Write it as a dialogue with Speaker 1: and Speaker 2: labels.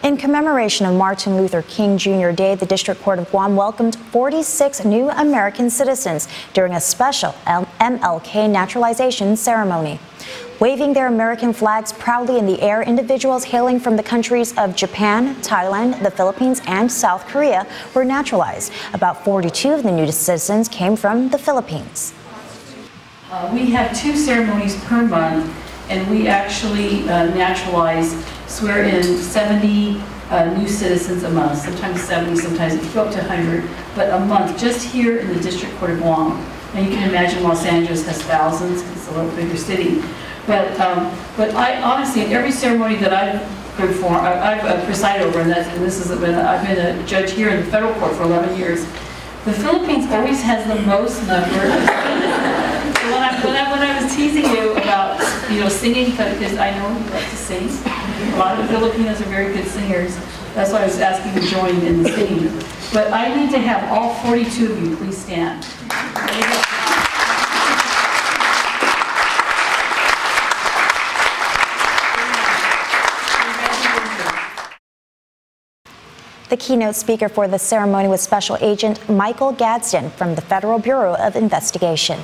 Speaker 1: In commemoration of Martin Luther King Jr. Day, the District Court of Guam welcomed 46 new American citizens during a special MLK naturalization ceremony. Waving their American flags proudly in the air, individuals hailing from the countries of Japan, Thailand, the Philippines, and South Korea were naturalized. About 42 of the new citizens came from the Philippines.
Speaker 2: Uh, we have two ceremonies per month, and we actually uh, naturalize, swear in 70 uh, new citizens a month, sometimes 70, sometimes it go up to 100, but a month just here in the District Court of Guam. And you can imagine Los Angeles has thousands, it's a little bigger city. But, um, but I honestly, in every ceremony that I've performed, I've uh, presided over, and, and this is, been, I've been a judge here in the federal court for 11 years, the Philippines always has the most number when I, when I was teasing you about, you know, singing, because I know you like to sing, a lot of Filipinos are very good singers. That's why I was asking to join in the singing. But I need to have all 42 of you please stand.
Speaker 1: The keynote speaker for the ceremony was Special Agent Michael Gadsden from the Federal Bureau of Investigation.